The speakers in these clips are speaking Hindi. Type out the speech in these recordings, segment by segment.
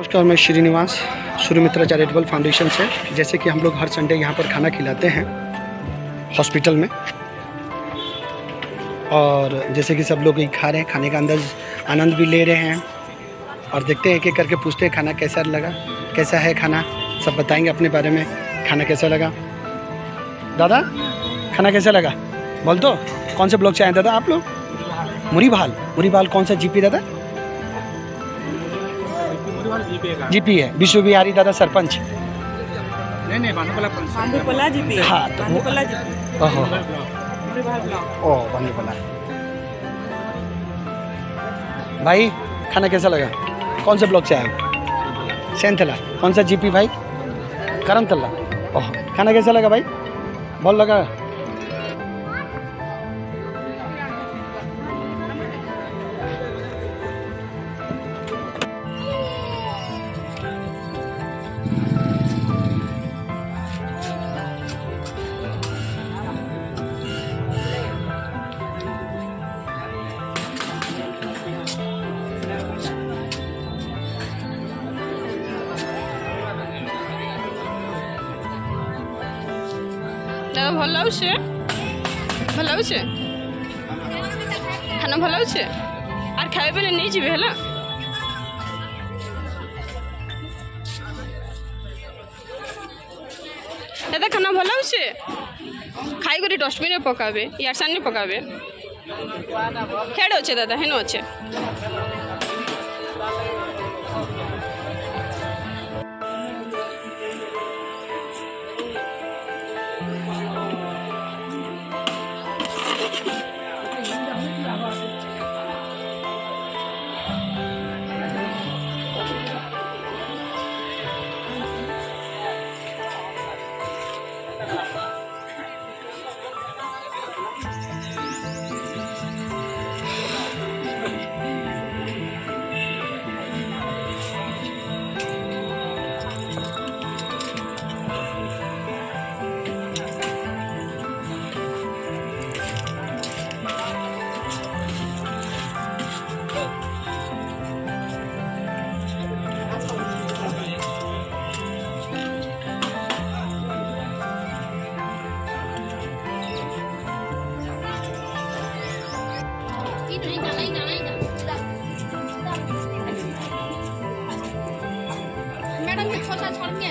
नमस्कार, मैं श्रीनिवास सूर्य मित्रा चैरिटेबल फाउंडेशन से। जैसे कि हम लोग हर संडे यहाँ पर खाना खिलाते हैं हॉस्पिटल में। और जैसे कि सब लोग ये खा रहे हैं, खाने का अंदाज आनंद भी ले रहे हैं। और देखते हैं एक एक करके पूछते हैं, खाना कैसा लगा? कैसा है खाना? सब बताएँगे अपने बारे में, खाना कैसा लगा? दादा, खाना कैसा लगा? बोल तो कौन से ब्लॉक से आए दादा आप लोग? मुरी भाल मुरी भाल कौन सा जीपी दादा? जीपी है विश्व बिहारी दादा सरपंच। नहीं नहीं भानुपला जीपी। हाँ, तो ओहो। ओ भानुपला भाई खाना कैसा लगा? कौन से ब्लॉक से आए सेंथला। कौन सा जीपी भाई? करमतल्ला ओह खाना कैसा लगा भाई? बोल लगा। দাদা ଭଲ ଲାଗୁଛି ଭଲ ଲାଗୁଛି ଖାନା ଭଲ ଲାଗୁଛି ଆର୍ ଖାଇବା ବେଲେ ନେଇଯିବେ ହେଲା ଦାଦା ଖାନା ଭଲ ଲାଗୁଛି ଖାଇକରି ଡଷ୍ଟବିନ୍ରେ ପକାବେ ୟାର ସାମ୍ନେ ପକାବେ ହେଡ଼ ଅଛେ ଦାଦା मैडम ये छोटा छोड़ के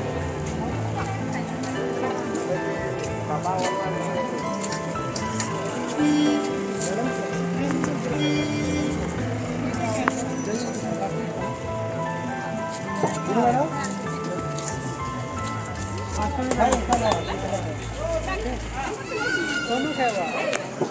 दोनों क्या